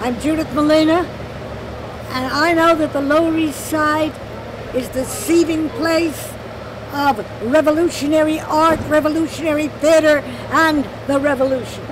I'm Judith Malina, and I know that the Lower East Side is the seeding place of revolutionary art, revolutionary theater, and the revolution.